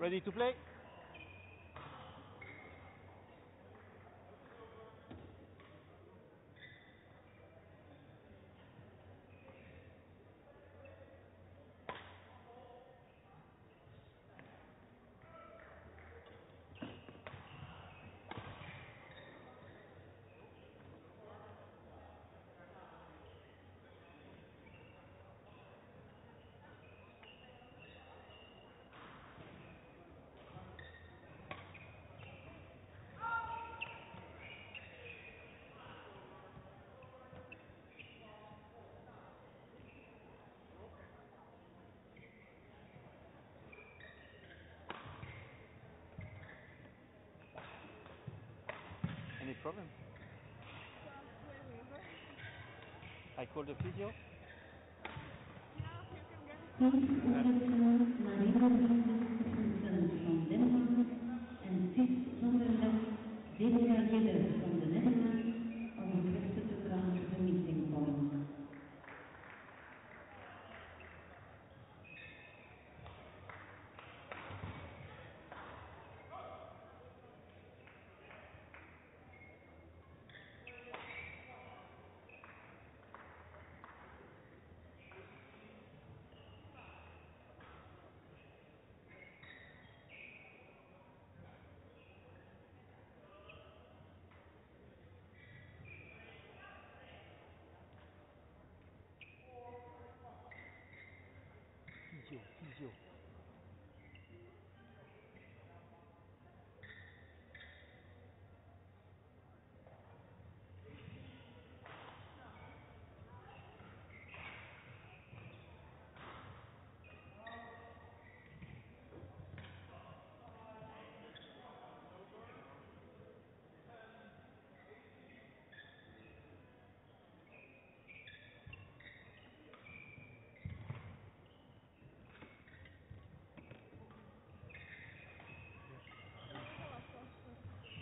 Ready to play? Problem? I call the physio from Denmark and Sis Zonderland, Delia Giller from the Netherlands are requested to come to the meeting point. Physio, physio.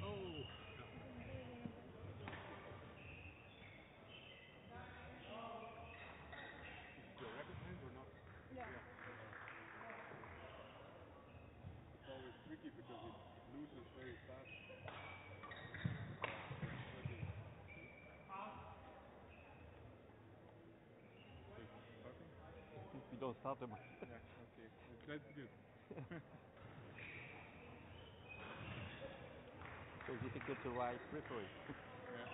Oh, is your racket hand or not? Yeah. It's always tricky because it, it loses very fast. So it's starting? We don't start them. Yeah, okay. That's good. so difficult to write referee. Yeah.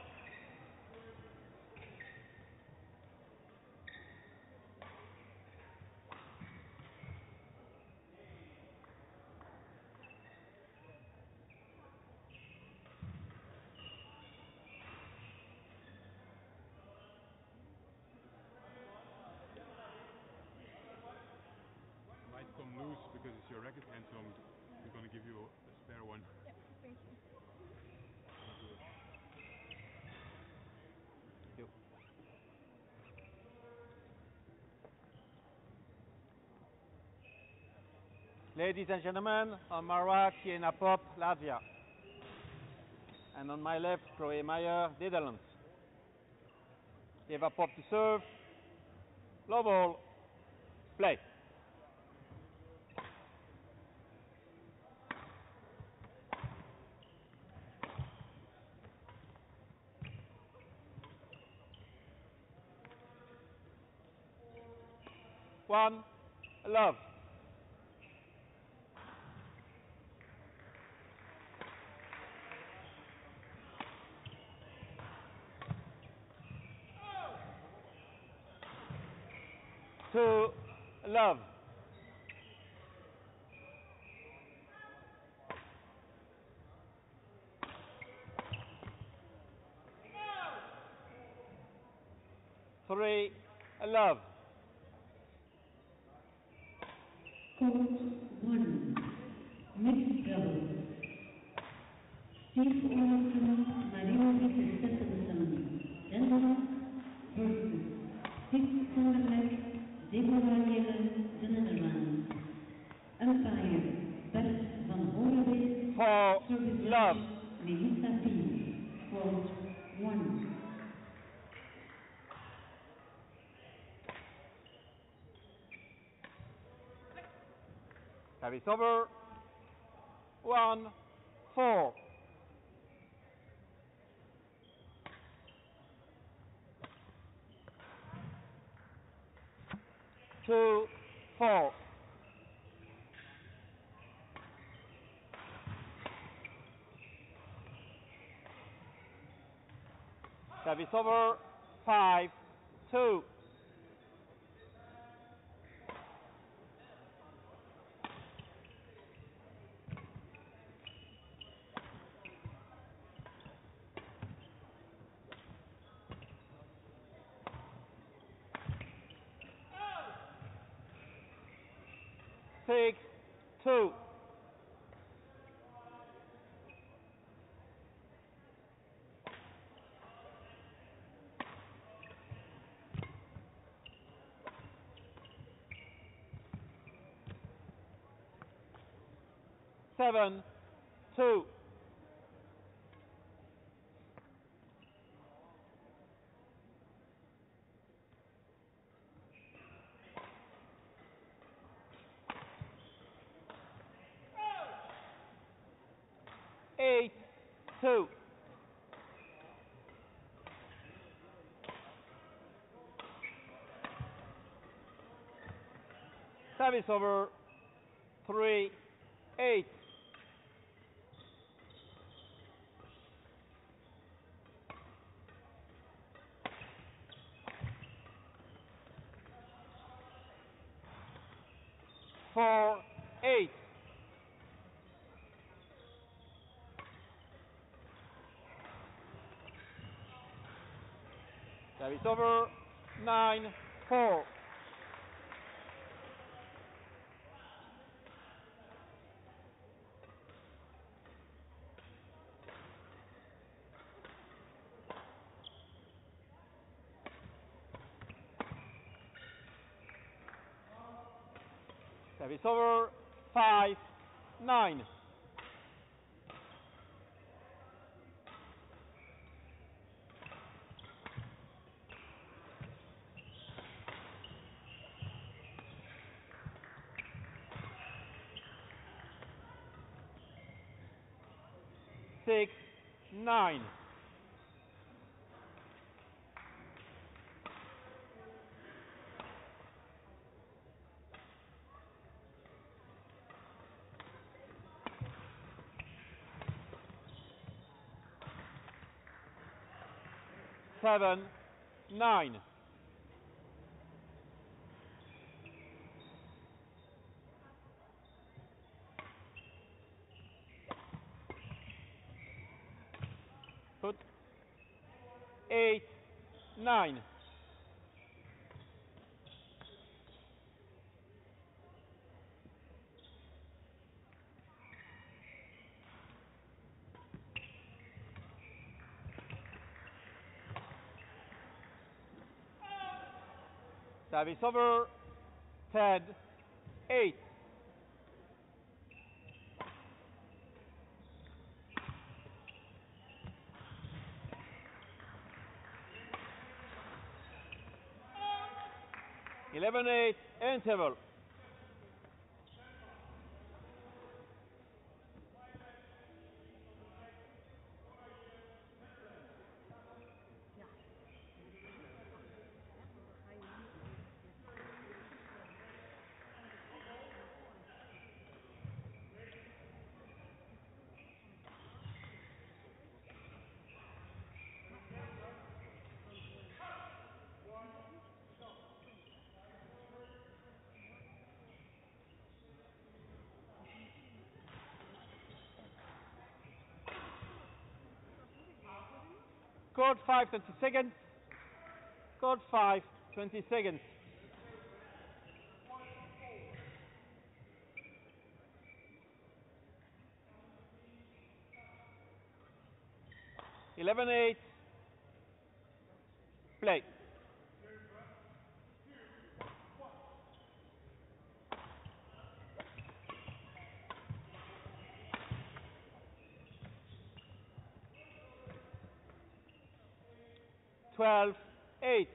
Might come loose because it's your racket hand, so I'm, I'm gonna give you a spare one. Yeah, thank you. You. Ladies and gentlemen, on my right, Sienna Pop, Latvia. And on my left, Chloe Mayer, Netherlands. Ieva Pop to serve. Low ball. Play. One, love. Two, love. Three, love. Service love. Melissa P. Court 1. Service over. one, four. Two, four. Service over, five, two. Six, two. Seven, two. Eight, two. Service over, three, eight. It's over 9 4. Service over 5 9. Seven, nine. Put eight, nine. Service over, ten, eight. Eleven eight interval. Code 5, 20 seconds. Code 5, 20 seconds. Eleven eight. Play. 12, 8.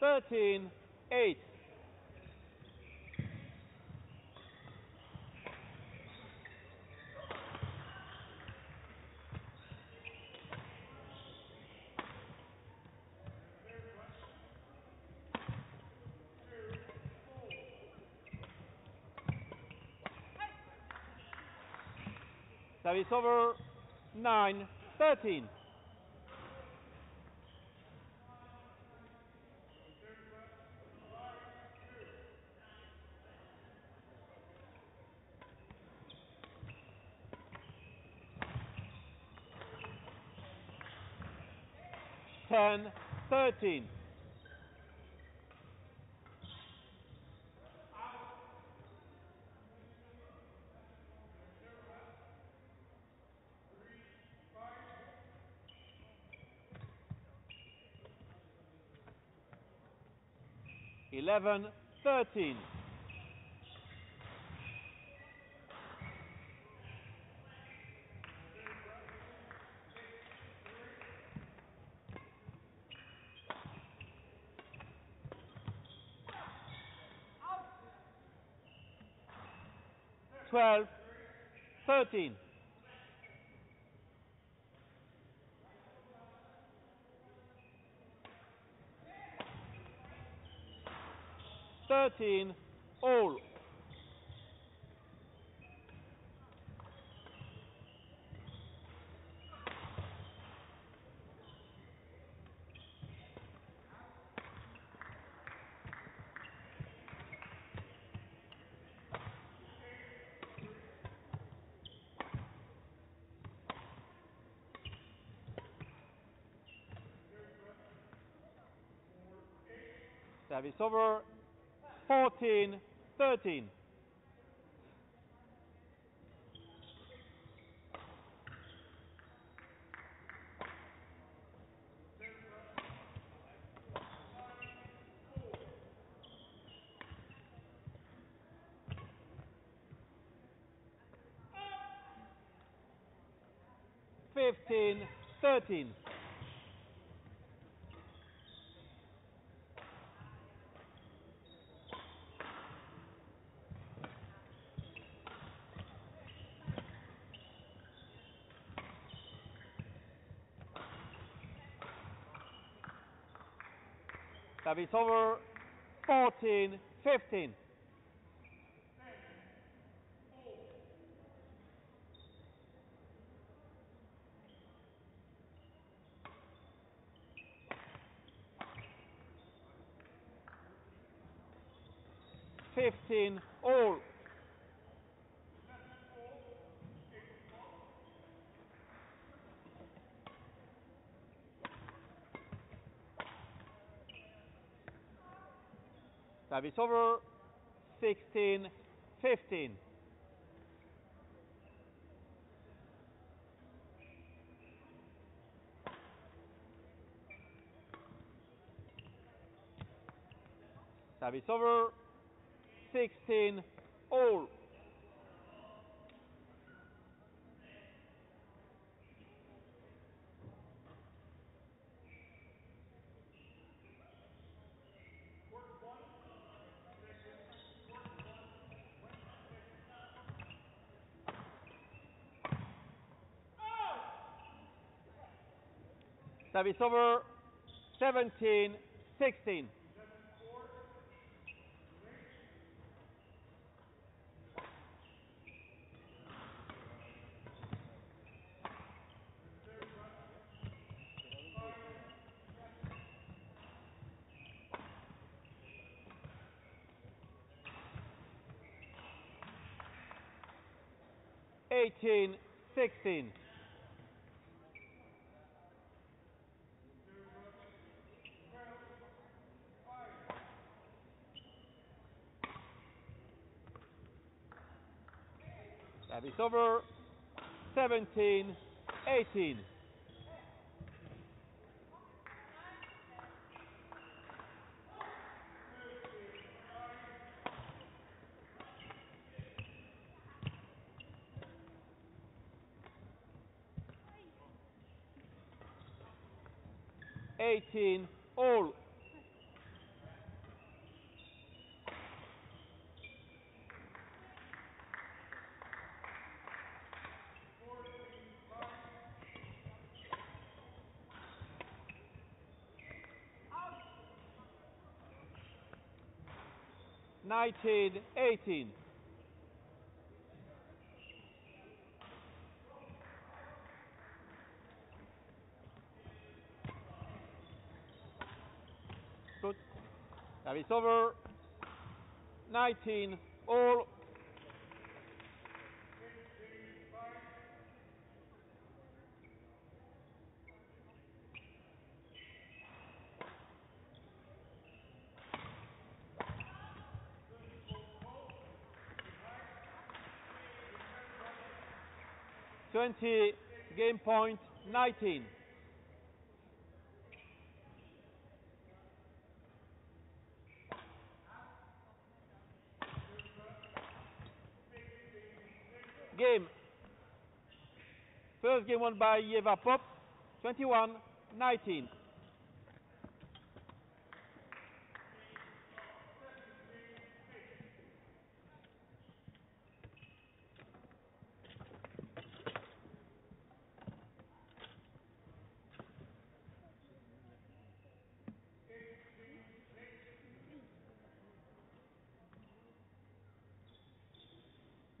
Thirteen, Service over 9 13. Ten, thirteen. Eleven, thirteen. Twelve, thirteen. Thirteen, all. Service over 14 13. Fifteen, thirteen. Service over 14 15. Fifteen all. Service over 16 15. Service over 16 all. Service over 17 16. Eighteen, sixteen. Service over 17 18. Eighteen all. 19 18. Good. Service over. 19 all. Twenty game point nineteen. Game. First game won by Ieva Pop, 21 19.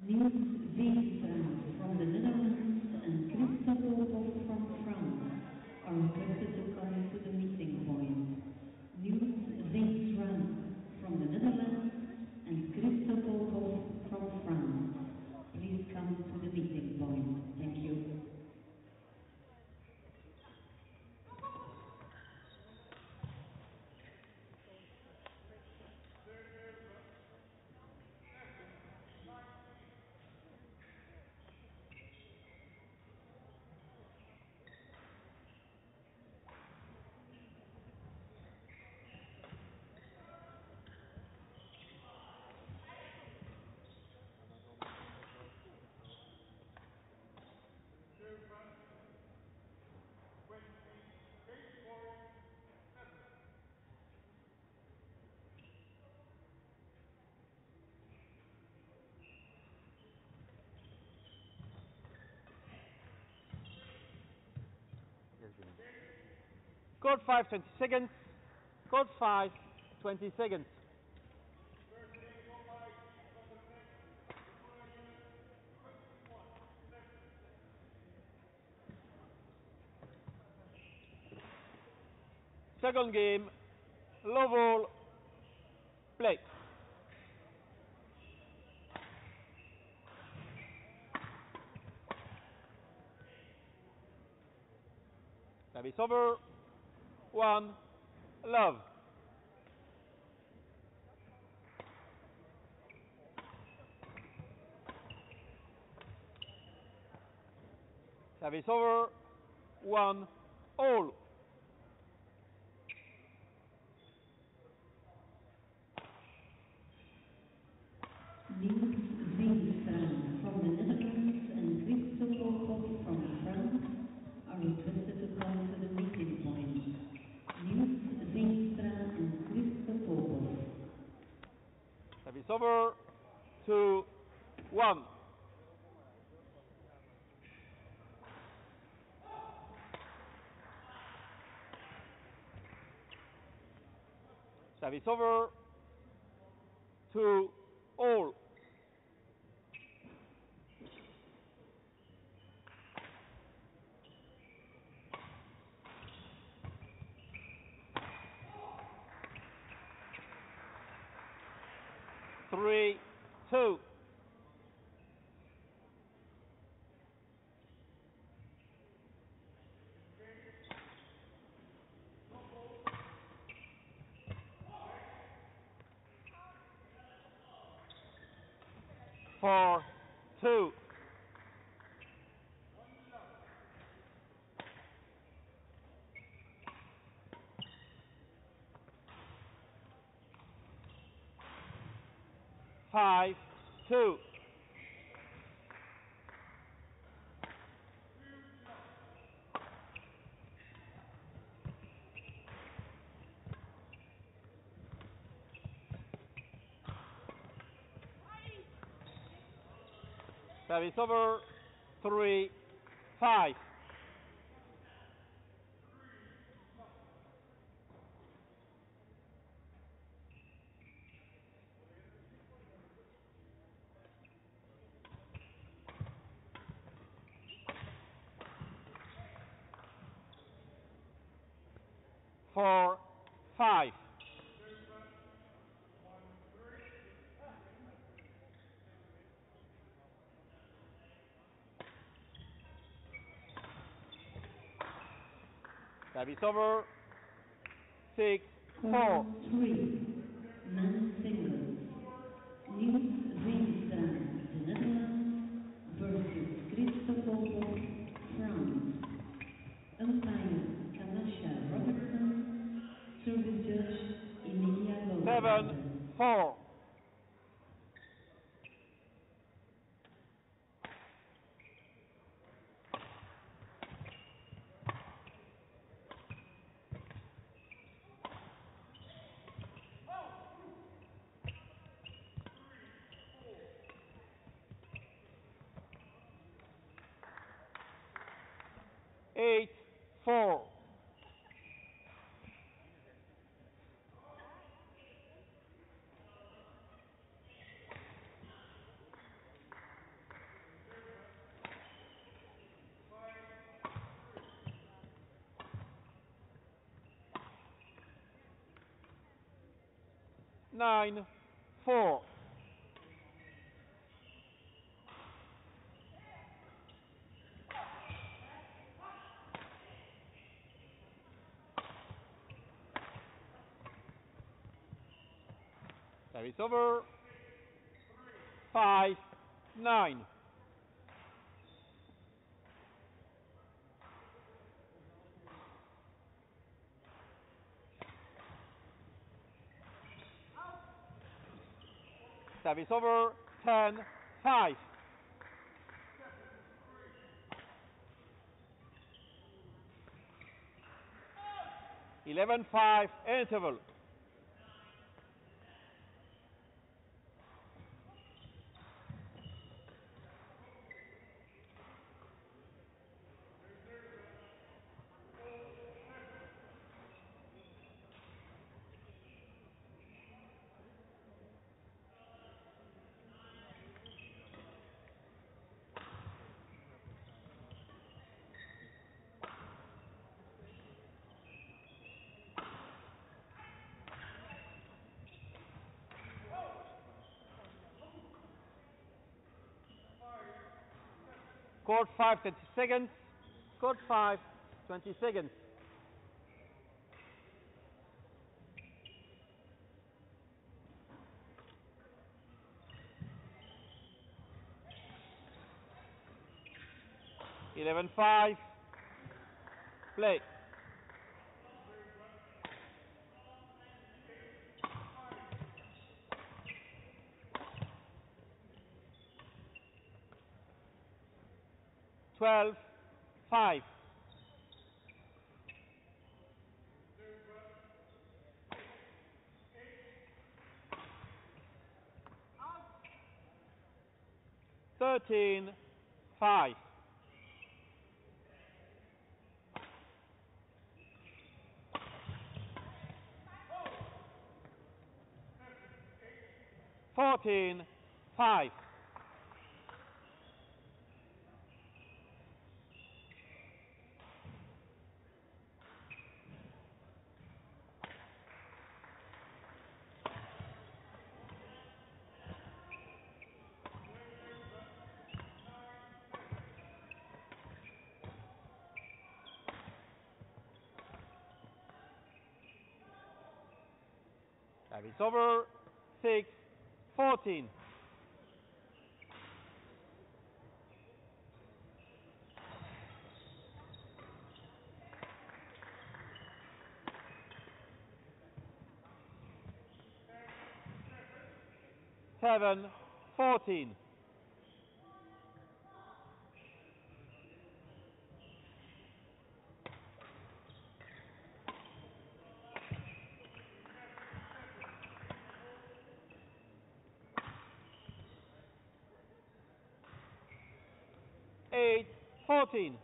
Niels Veenstra from the Netherlands and Christophe Popov from France are requested to come to the meeting point. Niels Veenstra from the Netherlands and Christophe Popov from France. Please come to the meeting point. Thank you. Code 5 20 seconds. Code 5 20 seconds. Second game, ball, play. Service over. One, love. Service over. One, all. Niels Veenstra from the Netherlands and Christophe Popov from France are requested to come to the meeting point. Niels Veenstra and Christophe Popov. Service over. Two, one. Service over. to all. Three, two. Service over three, five. Four, five. Service over. Six, four. Court three, men singles. Niels Veenstra, the Netherlands, versus Christopher, France. Umpire Kalasha Robertson, service judge Emilia Lopez. Seven, four. Eight, four. Nine, four. Service over. Five, nine. Service over. Ten, five. Eleven, five. Interval. Court 5, 20 seconds. Court 5, 20 seconds. Eleven five. Play. Twelve five. Thirteen five. Fourteen five. Service over. Six, fourteen. Seven, fourteen. Eight, fourteen.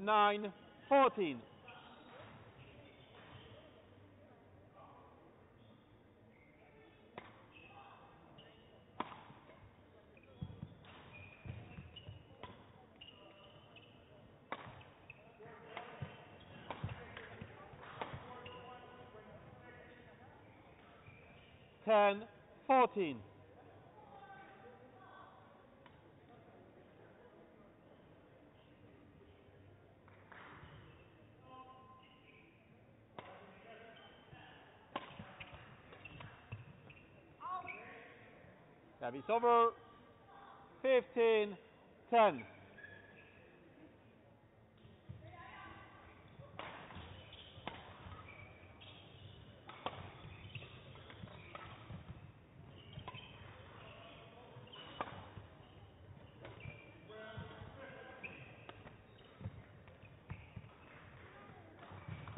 Nine, fourteen. 10, 14. Service over. 15, 10.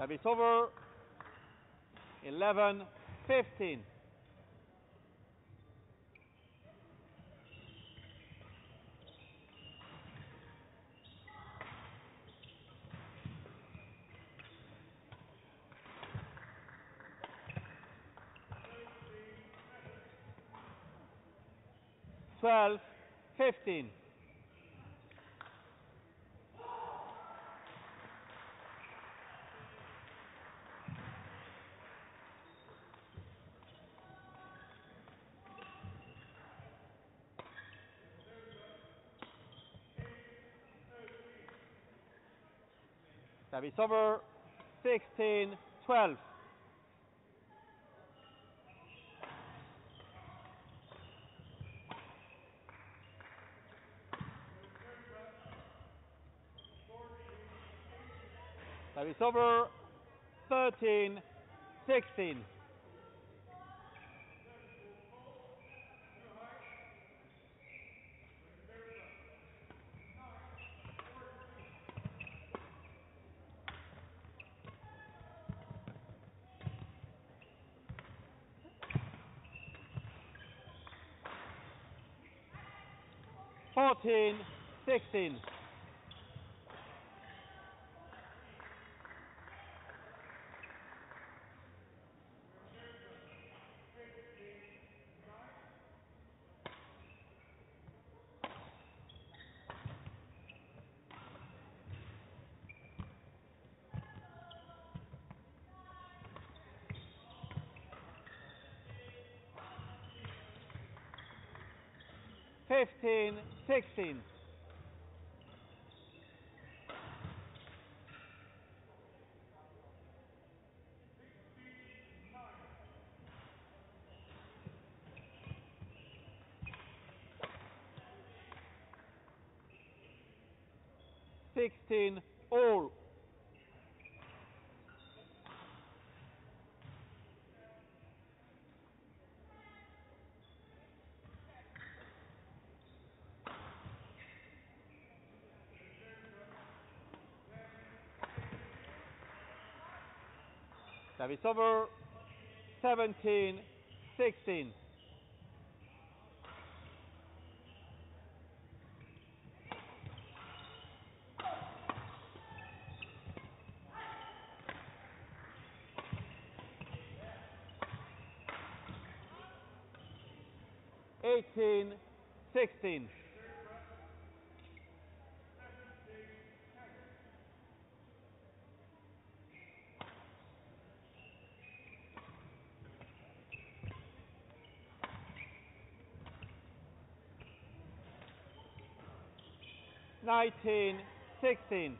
Service over. 11, 15. Twelve, fifteen. Service over. 16, 12. Service over. 13, 16. Fourteen, sixteen. 15, 16. Service over. 17, 16. 19, 16.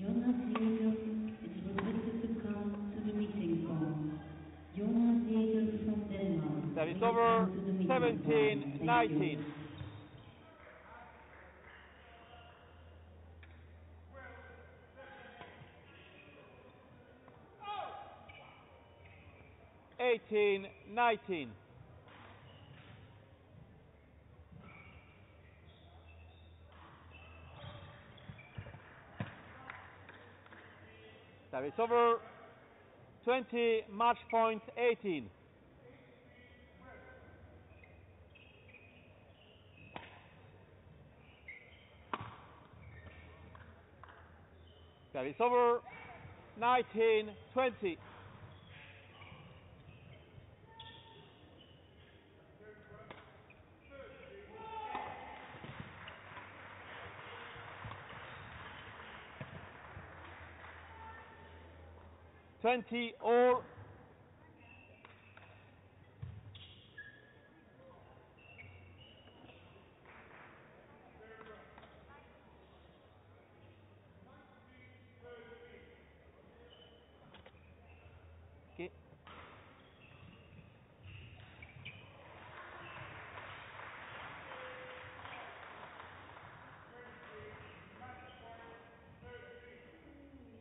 Jonas Jäger is requested to come to the meeting hall. Jonas Jäger from Denmark. That is over 17, 19. You. Eighteen, nineteen. Service over. 20, match points point 18. Service over. 19, 20. 20 all. Okay.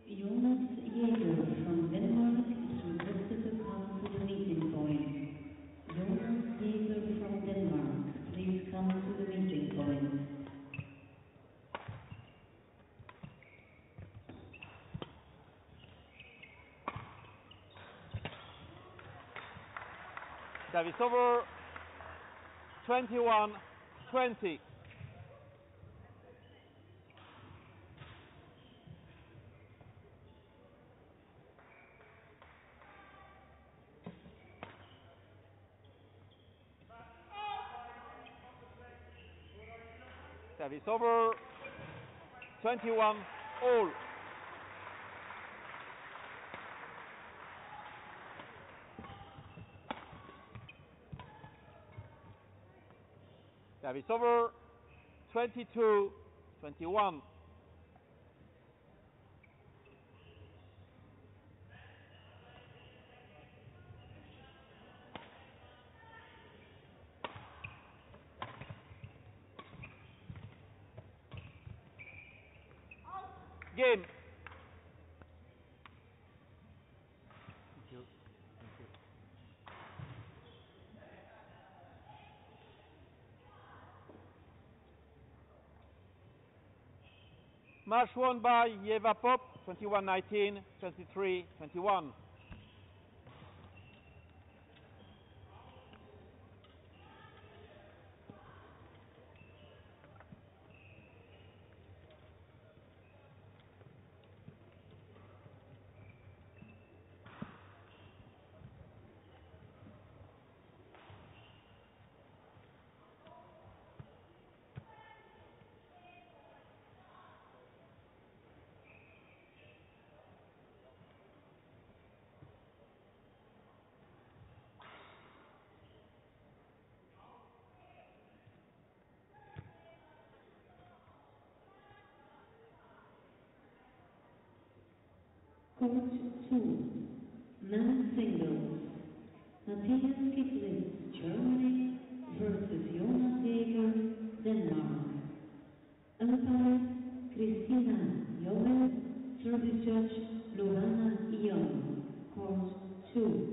Jonas Jäger from Denmark is requested to come to the meeting point. Jonas Jäger from Denmark, please come to the meeting point. Service over. 21 20. Service over. 21 all. Service over. 22 21. Game. Match won by Ieva Pope, 21-19, 23-21. Court 2, men's singles. Matthias Kicklitz, Germany versus Jonas Jaeger, Denmark. Umpire Christina Joven, Service Judge Lorana Ion. Court 2.